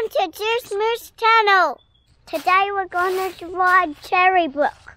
Welcome to Juice Moose Channel. Today we're going to ride Cherry Brook.